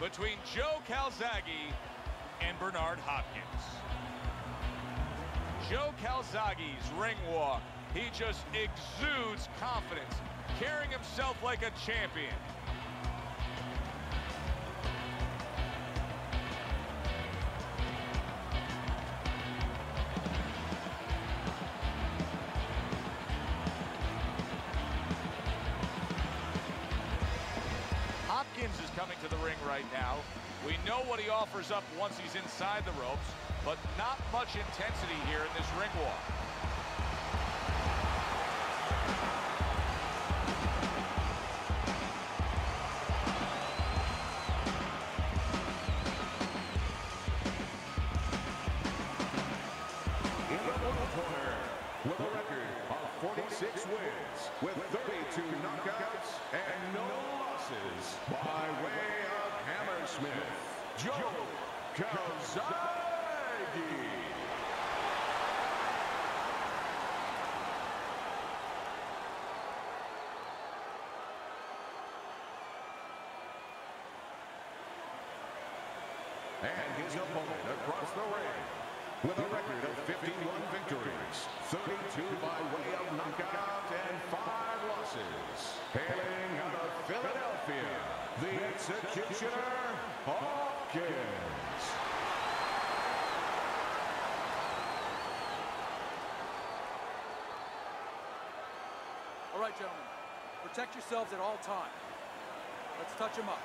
between Joe Calzaghe and Bernard Hopkins. Joe Calzaghe's ring walk, he just exudes confidence, carrying himself like a champion. What offers up once he's inside the ropes, but not much intensity here in this ring walk. In the blue corner, with a record of 46 wins, with 32 knockouts and no losses, by way of Hammersmith, Joe Calzaghe. And his opponent across the ring, with a record of 51 victories, 32 by way of knockout, and 5 losses. Hailing out of Philadelphia, the Executioner, Hopkins. All right, gentlemen. Protect yourselves at all times. Let's touch them up.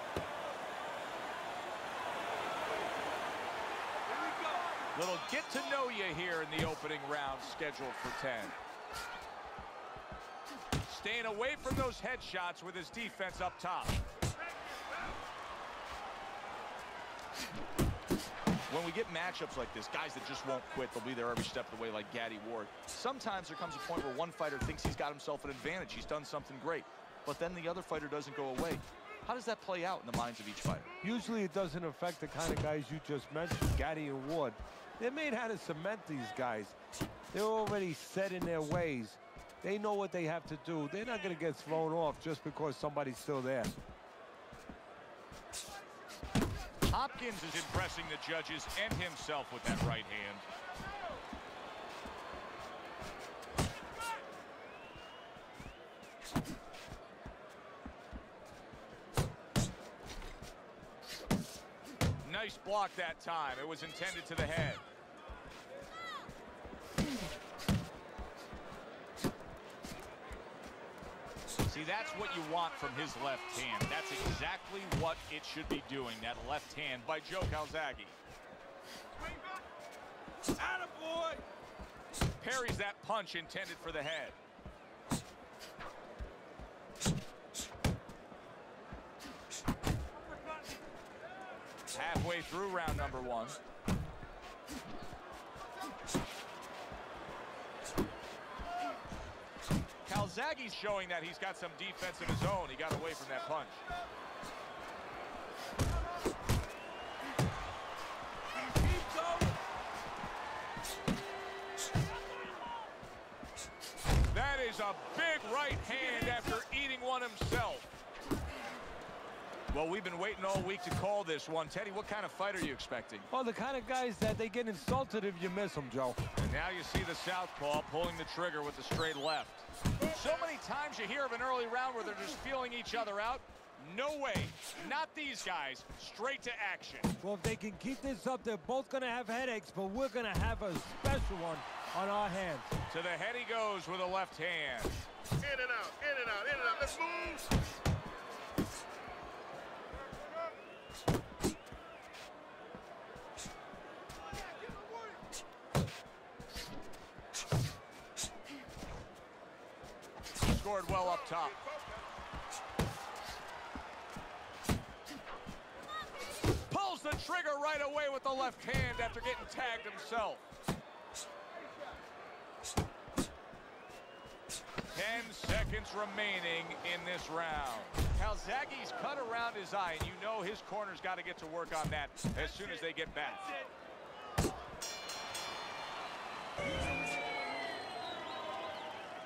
Little get to know you here in the opening round scheduled for 10. Staying away from those headshots with his defense up top. When we get matchups like this, guys that just won't quit, they'll be there every step of the way like Gatti Ward. Sometimes there comes a point where one fighter thinks he's got himself an advantage. He's done something great. But then the other fighter doesn't go away. How does that play out in the minds of each fighter? Usually it doesn't affect the kind of guys you just mentioned, Gatti and Ward. They're made how to cement these guys. They're already set in their ways. They know what they have to do. They're not going to get thrown off just because somebody's still there. Hopkins is impressing the judges and himself with that right hand. Nice block that time. It was intended to the head. That's what you want from his left hand. That's exactly what it should be doing, that left hand by Joe Calzaghe. Attaboy! Parries that punch intended for the head. Halfway through round number one. Calzaghe's showing that he's got some defense of his own. He got away from that punch. That is a big right hand after eating one himself. Well, we've been waiting all week to call this one. Teddy, what kind of fight are you expecting? Well, the kind of guys that they get insulted if you miss them, Joe. And now you see the southpaw pulling the trigger with the straight left. So many times you hear of an early round where they're just feeling each other out. No way. Not these guys. Straight to action. Well, if they can keep this up, they're both going to have headaches, but we're going to have a special one on our hands. To the head he goes with a left hand. In and out, in and out, in and out. Let's move. Scored well up top. Pulls the trigger right away with the left hand after getting tagged himself. 10 seconds seconds remaining in this round. Calzaghe's cut around his eye, and you know his corner's got to get to work on that as soon as they get back.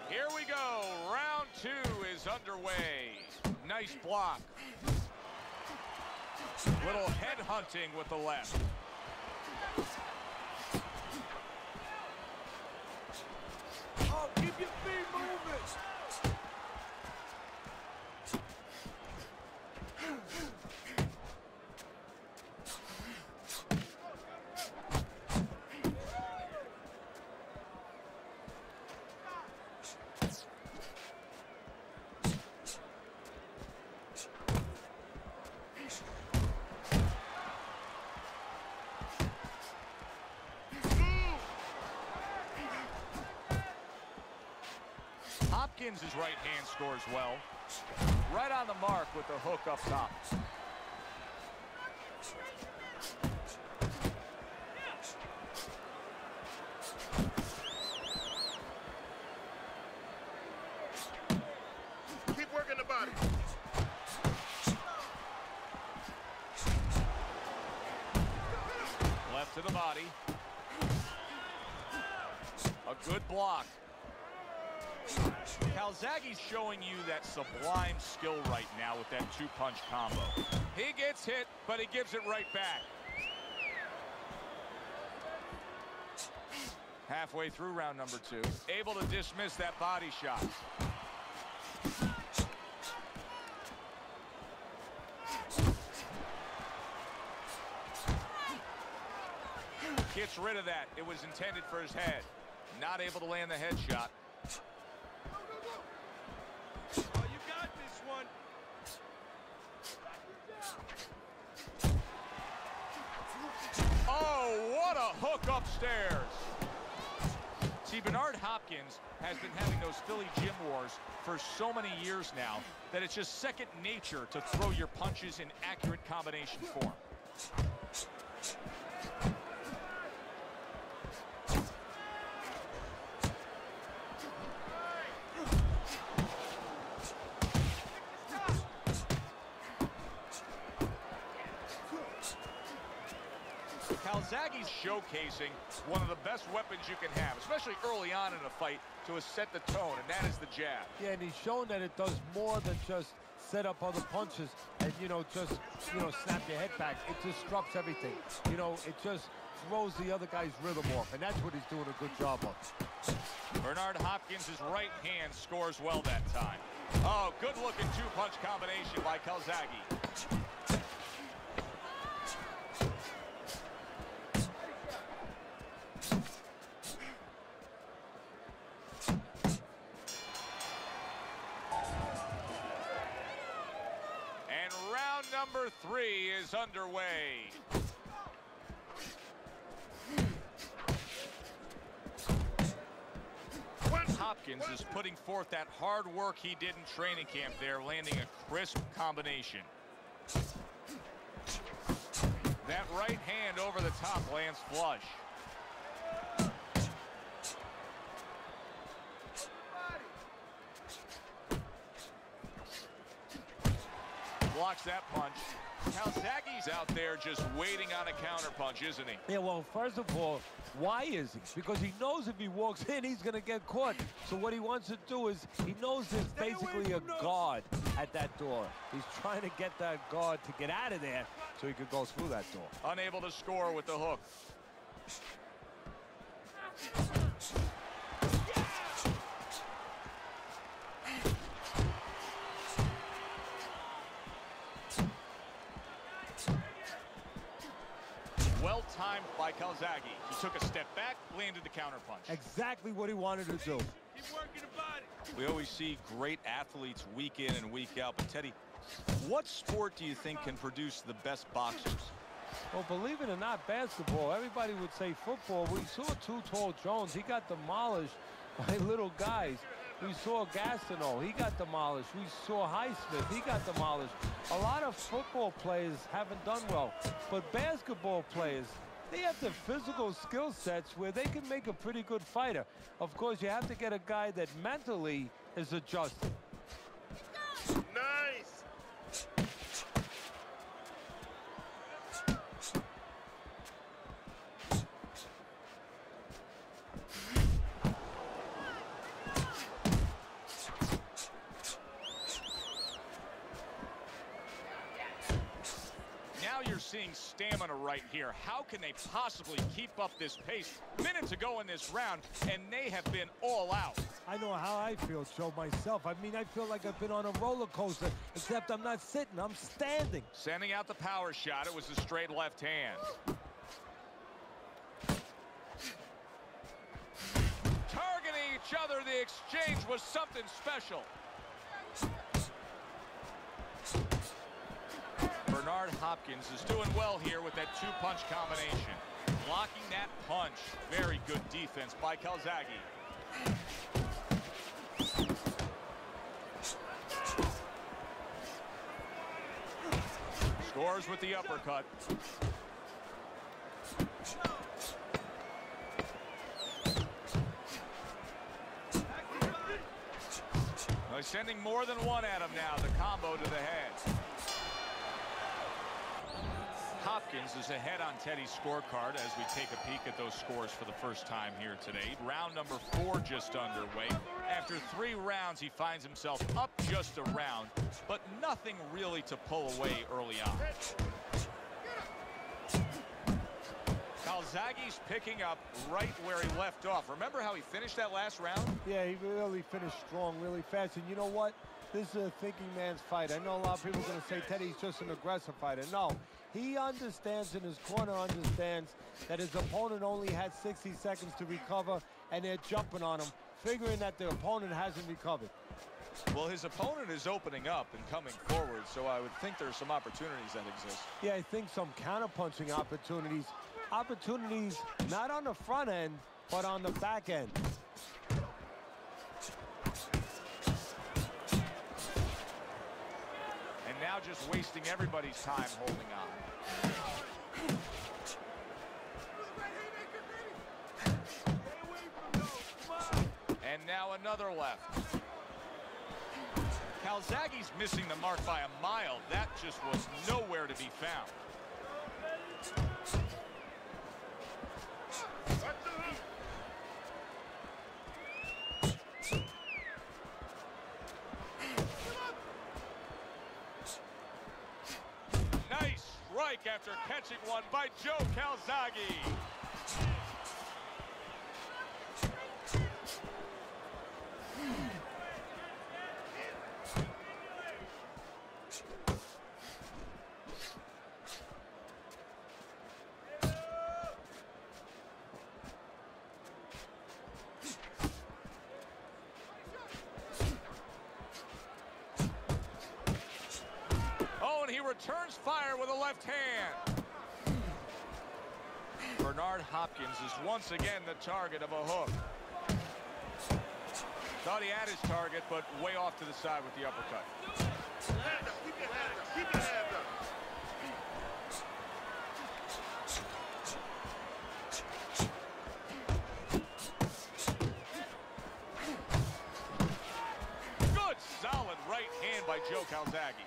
Here we go. Round two is underway. Nice block. Little head hunting with the left. Oh, keep your feet moving. Hopkins' right hand scores well. Right on the mark with the hook up top. Calzaghe's showing you that sublime skill right now with that two-punch combo. He gets hit, but he gives it right back. Halfway through round number two, able to dismiss that body shot. Gets rid of that. It was intended for his head. Not able to land the headshot. What a hook upstairs. See, Bernard Hopkins has been having those Philly gym wars for so many years now that it's just second nature to throw your punches in accurate combination form. Calzaghe's showcasing one of the best weapons you can have, especially early on in a fight, to set the tone, and that is the jab. Yeah, and he's shown that it does more than just set up other punches and, you know, just, you know, snap your head back. It disrupts everything. You know, it just throws the other guy's rhythm off, and that's what he's doing a good job of. Bernard Hopkins' right hand scores well that time. Oh, good-looking two-punch combination by Calzaghe. Is underway. Hopkins is putting forth that hard work he did in training camp there, landing a crisp combination. That right hand over the top lands flush. Blocks that punch. Calzaghe's out there just waiting on a counterpunch, isn't he? Yeah, well, first of all, why is he? Because he knows if he walks in, he's going to get caught. So what he wants to do is, he knows there's Stay basically a from those. guard at that door. He's trying to get that guard to get out of there so he could go through that door. Unable to score with the hook. By Calzaghe. He took a step back, landed the counterpunch. Exactly what he wanted to do. Keep working the body. We always see great athletes week in and week out. But Teddy, what sport do you think can produce the best boxers? Well, believe it or not, basketball, everybody would say football. We saw Too Tall Jones. He got demolished by little guys. We saw Gastineau. He got demolished. We saw Highsmith. He got demolished. A lot of football players haven't done well. But basketball players, they have the physical skill sets where they can make a pretty good fighter. Of course, you have to get a guy that mentally is adjusted. Nice. Now you're seeing stamina right here. How can they possibly keep up this pace? Minutes ago in this round, and they have been all out. I know how I feel, Joe, myself. I mean, I feel like I've been on a roller coaster, except I'm not sitting, I'm standing. Sending out the power shot. It was a straight left hand. Targeting each other, the exchange was something special. Bernard Hopkins is doing well here with that two-punch combination. Blocking that punch. Very good defense by Calzaghe. Scores with the uppercut. Well, he's sending more than one at him now. The combo to the head. Hopkins is ahead on Teddy's scorecard as we take a peek at those scores for the first time here today. Round number four just underway. After three rounds, he finds himself up just a round, but nothing really to pull away early on. Calzaghe's picking up right where he left off. Remember how he finished that last round? Yeah, he really finished strong, really fast. And you know what? This is a thinking man's fight. I know a lot of people are going to say Teddy's just an aggressive fighter. No, he understands and his corner understands that his opponent only had 60 seconds to recover, and they're jumping on him, figuring that the opponent hasn't recovered. Well, his opponent is opening up and coming forward, so I would think there's some opportunities that exist. Yeah, I think some counterpunching opportunities. Opportunities not on the front end, but on the back end. Now just wasting everybody's time holding on. And now another left. Calzaghe's missing the mark by a mile. That just was nowhere to be found. Strike after catching one by Joe Calzaghe. Hopkins is once again the target of a hook. Thought he had his target, but way off to the side with the uppercut. Good, solid right hand by Joe Calzaghe.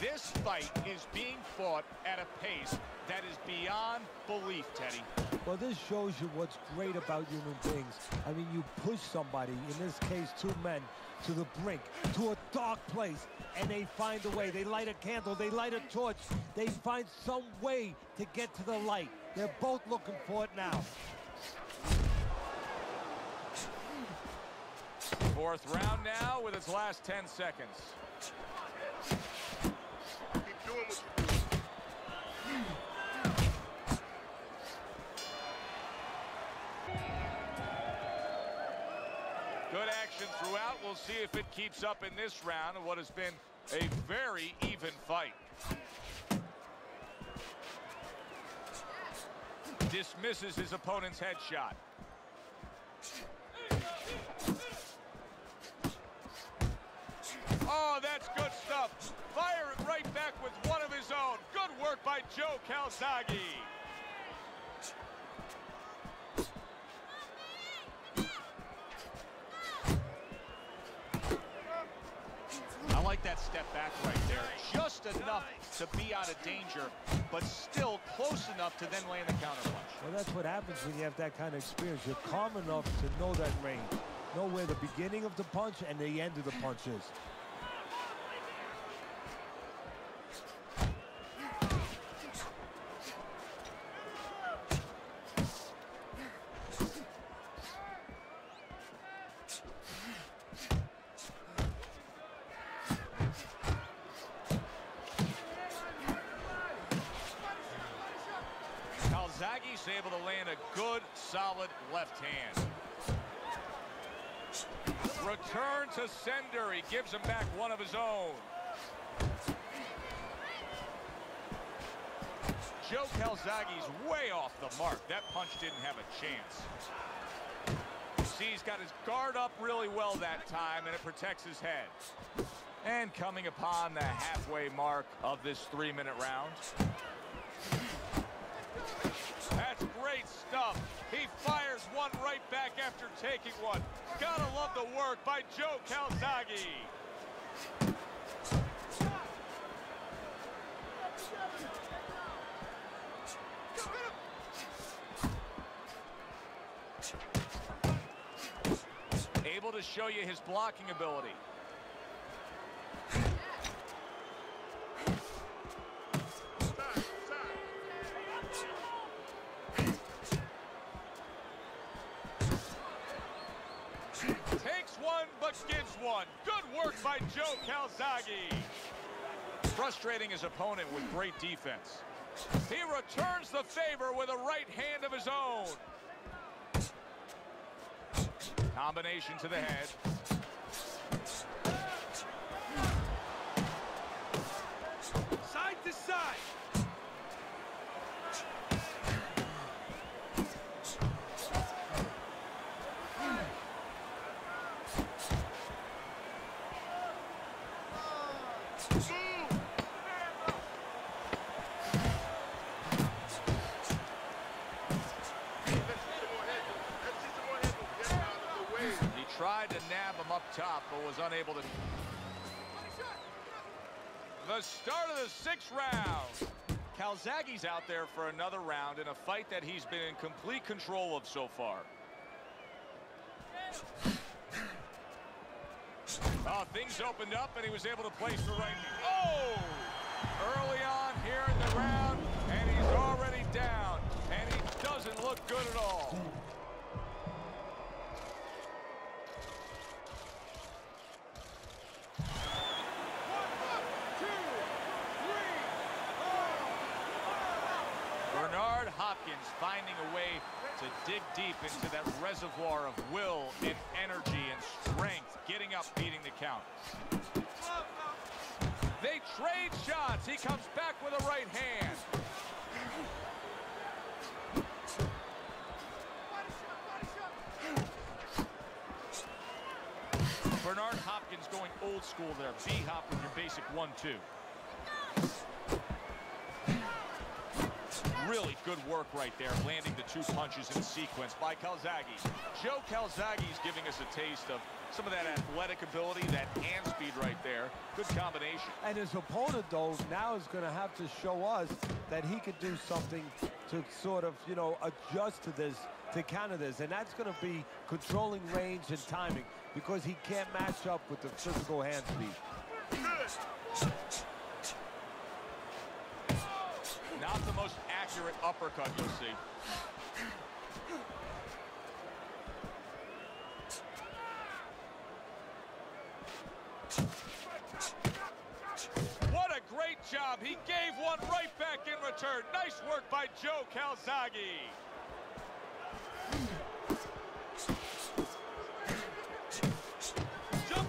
This fight is being fought at a pace that is beyond belief, Teddy. Well, this shows you what's great about human beings. I mean, you push somebody, in this case, two men, to the brink, to a dark place, and they find a way. They light a candle, they light a torch, they find some way to get to the light. They're both looking for it now. Fourth round now with its last 10 seconds. Keep doing what throughout. We'll see if it keeps up in this round of what has been a very even fight. Dismisses his opponent's headshot. Oh, that's good stuff. Firing right back with one of his own. Good work by Joe Calzaghe. back right there. Just enough to be out of danger, but still close enough to then land the counter punch. Well, that's what happens when you have that kind of experience. You're calm enough to know that range, know where the beginning of the punch and the end of the punch is. Solid left hand. Return to sender. He gives him back one of his own. Joe Calzaghe's way off the mark. That punch didn't have a chance. See, he's got his guard up really well that time, and it protects his head. And coming upon the halfway mark of this three-minute round. Stuff. He fires one right back after taking one. Gotta love the work by Joe Calzaghe. Able to show you his blocking ability. One, one. Good work by Joe Calzaghe. Frustrating his opponent with great defense. He returns the favor with a right hand of his own. Combination to the head. Side to side. Move. Let's see some more head movement. Let's see some more head movement. Get out of the way. He tried to nab him up top, but was unable to. The start of the sixth round. Calzaghe's out there for another round in a fight that he's been in complete control of so far. Oh, things opened up and he was able to place the right. Oh! Early on here in the round, and he's already down. And he doesn't look good at all. Oh, Bernard Hopkins finding a way to dig deep into that reservoir of will and energy and strength, getting up, beating the count. They trade shots. He comes back with a right hand. Bernard Hopkins going old school there. B-hop with your basic one-two. Really good work right there, landing the two punches in sequence by Calzaghe. Joe Calzaghe's giving us a taste of some of that athletic ability, that hand speed right there. Good combination. And his opponent, though, now is going to have to show us that he could do something to sort of, you know, adjust to this, to counter this. And that's going to be controlling range and timing because he can't match up with the physical hand speed. Not the most accurate uppercut you'll see. What a great job. He gave one right back in return. Nice work by Joe Calzaghe.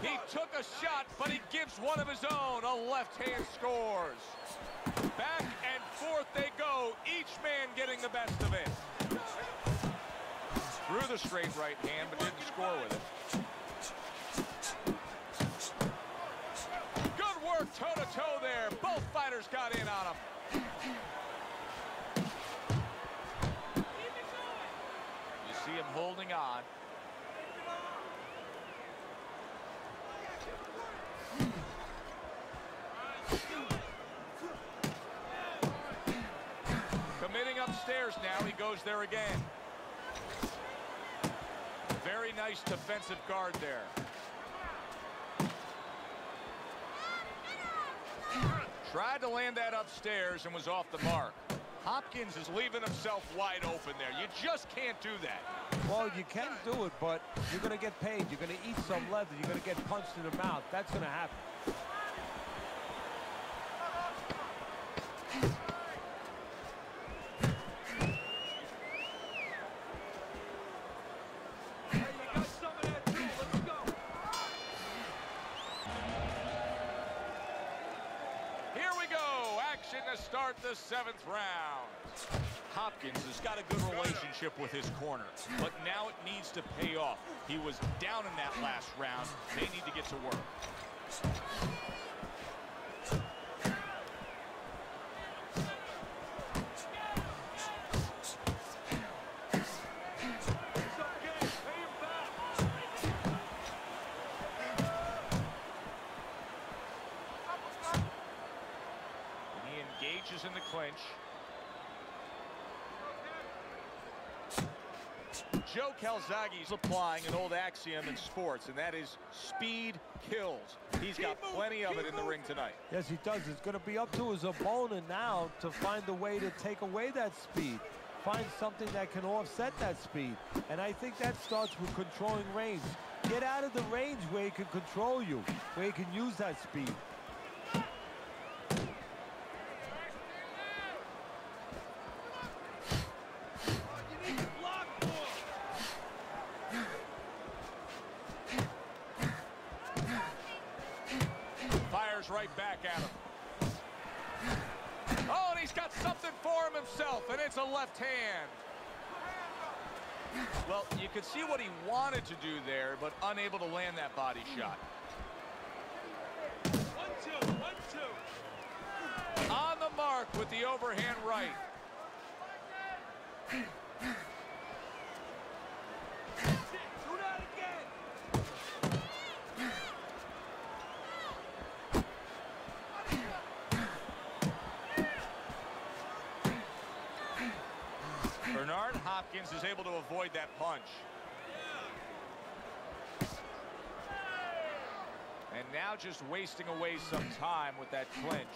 He took a shot, but he gives one of his own. A left hand scores. Back and forth they each man getting the best of it. Threw the straight right hand, but didn't score with it. Good work toe-to-toe there. Both fighters got in on him. You see him holding on. Now. He goes there again. Very nice defensive guard there. Tried to land that upstairs and was off the mark. Hopkins is leaving himself wide open there. You just can't do that. Well, you can do it, but you're going to get paid. You're going to eat some leather. You're going to get punched in the mouth. That's going to happen. Seventh round. Hopkins has got a good relationship with his corner, but now it needs to pay off. He was down in that last round. They need to get to work. Joe Calzaghe's applying an old axiom in sports, and that is speed kills. He's got plenty of it in the ring tonight. Yes, he does. It's going to be up to his opponent now to find a way to take away that speed. Find something that can offset that speed. And I think that starts with controlling range. Get out of the range where he can control you, where he can use that speed. You need to block more. Fires right back at him. Oh, and he's got something for him himself, and it's a left hand. Well, you could see what he wanted to do there, but unable to land that body hmm. shot. One, two, one, two. On the mark with the overhand right. Bernard Hopkins is able to avoid that punch. And now just wasting away some time with that clinch.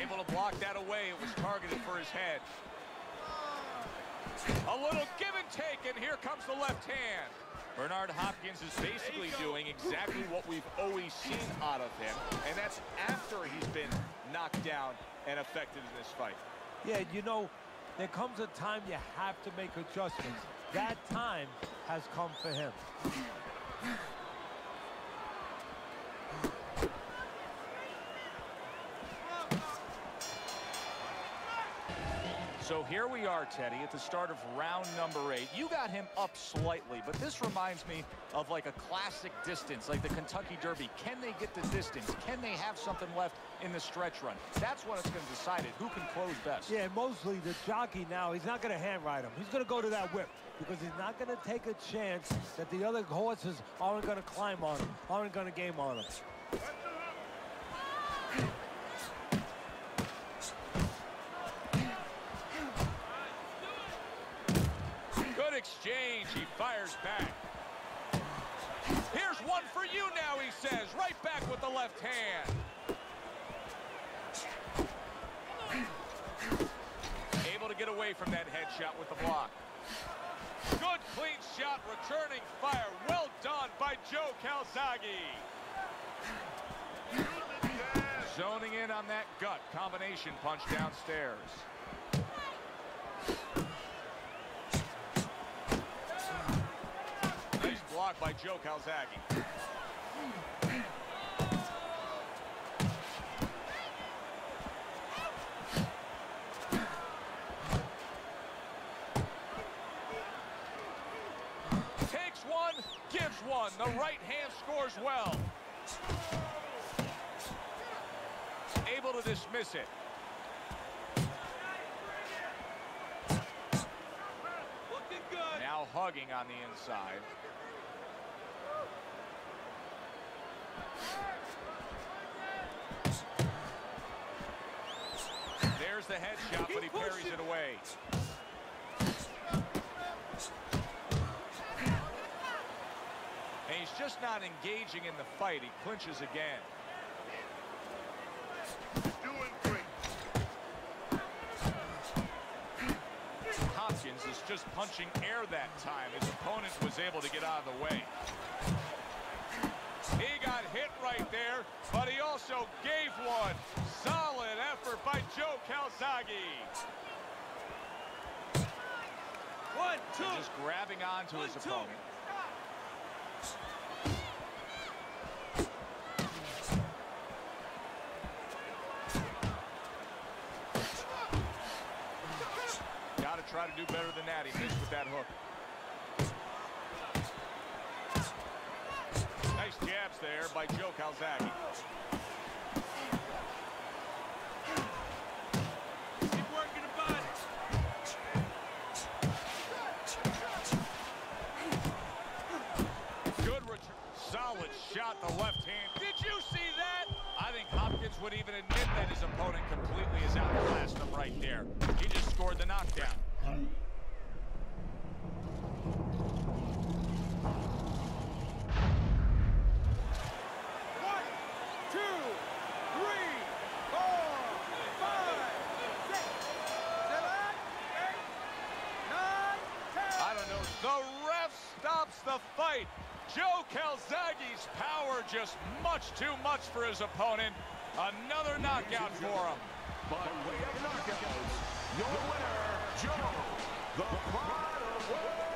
Able to block that away. It was targeted for his head. A little give and take, and here comes the left hand. Bernard Hopkins is basically doing exactly what we've always seen out of him, and that's after he's been knocked down and affected in this fight. Yeah, you know, there comes a time you have to make adjustments. That time has come for him. So here we are, Teddy, at the start of round number eight. You got him up slightly, but this reminds me of like a classic distance, like the Kentucky Derby. Can they get the distance? Can they have something left in the stretch run? That's what it's going to decide it. Who can close best? Yeah, mostly the jockey now, he's not going to hand ride him. He's going to go to that whip because he's not going to take a chance that the other horses aren't going to climb on him, aren't going to game on him. Good exchange. He fires back. Here's one for you now, he says. Right back with the left hand. Able to get away from that headshot with the block. Good clean shot, returning fire. Well done by Joe Calzaghe. Zoning in on that gut combination punch downstairs. block by Joe Calzaghe. Takes one, gives one. The right hand scores well. Able to dismiss it. Now hugging on the inside. There's the headshot, but he parries it away. And he's just not engaging in the fight. He clinches again. Hopkins is just punching air that time. His opponent was able to get out of the way. He got hit right there, but he also gave one. Solid effort by Joe Calzaghe. One, two. And just grabbing onto his One, two. opponent. Got to try to do better than that. He missed with that hook. There by Joe Calzaghe. Good return. Solid shot, the left hand. Did you see that? I think Hopkins would even admit that his opponent completely is outclassed him right there. He just scored the knockdown. One, two, three, four, five, six, seven, eight, nine, ten. I don't know. The ref stops the fight. Joe Calzaghe's power just much too much for his opponent. Another knockout for him. By way of knockout, your winner, Joe, the Pride of.